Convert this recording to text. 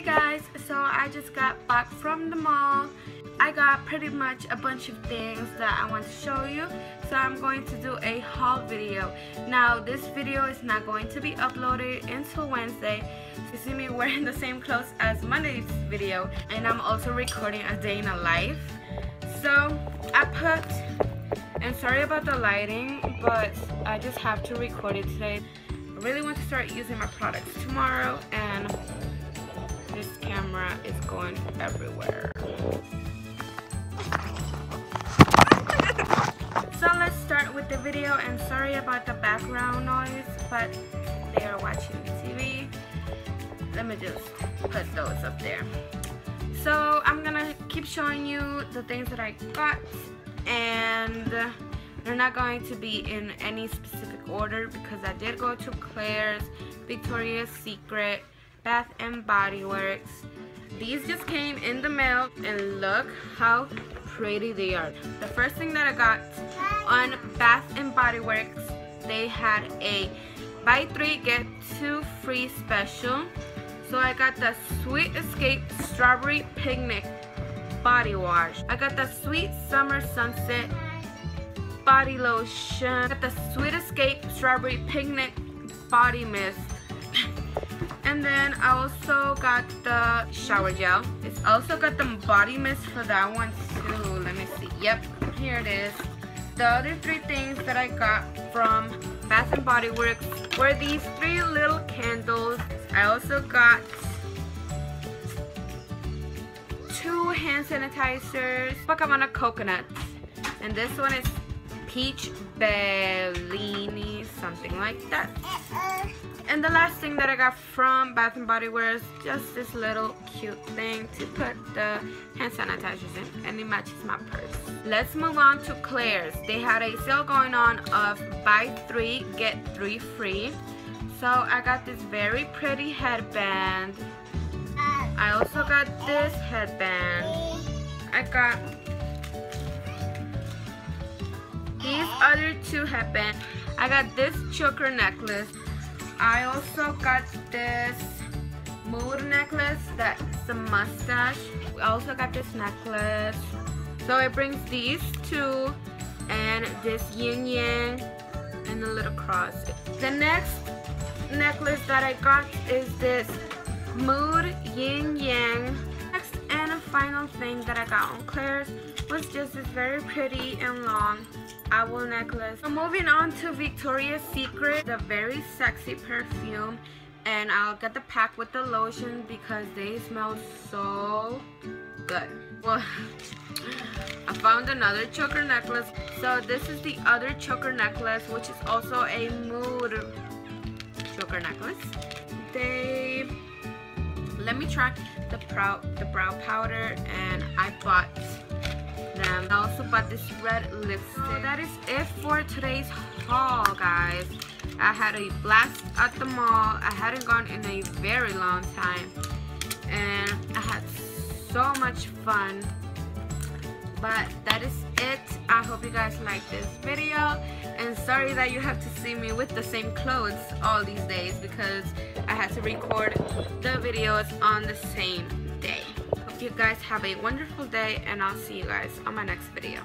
Hey guys, so I just got back from the mall. I got pretty much a bunch of things that I want to show you. So I'm going to do a haul video. Now this video is not going to be uploaded until Wednesday. You see me wearing the same clothes as Monday's video. And I'm also recording a day in a life. So I put, and sorry about the lighting, but I just have to record it today. I really want to start using my products tomorrow and going everywhere. So let's start with the video and sorry about the background noise, but they are watching TV. Let me just put those up there. So I'm gonna keep showing you the things that I got and they're not going to be in any specific order because I did go to Claire's, Victoria's Secret, Bath and Body Works. These just came in the mail and look how pretty they are. The first thing that I got on Bath and Body Works, they had a buy three get two free special. So I got the Sweet Escape Strawberry Picnic Body Wash. I got the Sweet Summer Sunset Body Lotion. I got the Sweet Escape Strawberry Picnic Body Mist. And then I also got the shower gel. It's also got the body mist for that one too. Let me see. Yep, here it is. The other three things that I got from Bath and Body Works were these three little candles. I also got two hand sanitizers, Pocahontas coconuts And this one is peach bellini, something like that. Uh-uh. And the last thing that I got from Bath & Body Works, just this little cute thing to put the hand sanitizers in. And it matches my purse. Let's move on to Claire's. They had a sale going on of buy three, get three free. So I got this very pretty headband. I also got this headband. I got these other two headbands. I got this choker necklace. I also got this mood necklace that's a mustache. We also got this necklace. So it brings these two and this yin yang and a little cross. The next necklace that I got is this mood yin yang. Next and final thing that I got on Claire's was just this very pretty and long owl necklace. So moving on to Victoria's Secret, the very sexy perfume. And I'll get the pack with the lotion because they smell so good. Well, I found another choker necklace. So this is the other choker necklace, which is also a mood choker necklace. They let me try the brow the brow powder and I bought them. I also bought this red lipstick. So that is it for today's haul, guys. I had a blast at the mall. I hadn't gone in a very long time. And I had so much fun. But that is it. I hope you guys like this video. And sorry that you have to see me with the same clothes all these days because I had to record the videos on the same you guys have a wonderful day and I'll see you guys on my next video.